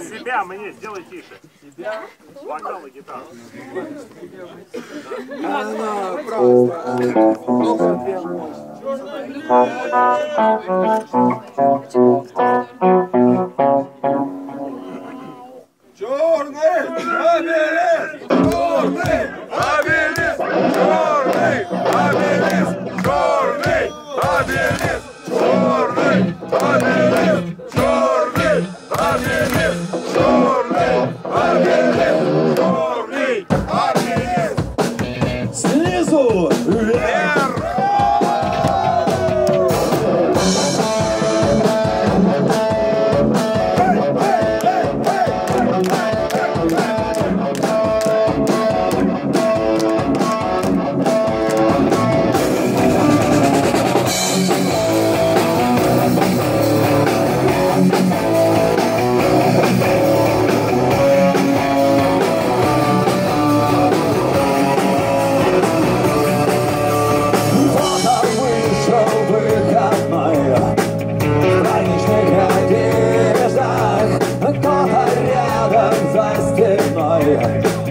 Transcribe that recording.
Себя мне сделай тише. Себя? Вокал гитара. Она просто. Черный! Черный! Черный! Hey.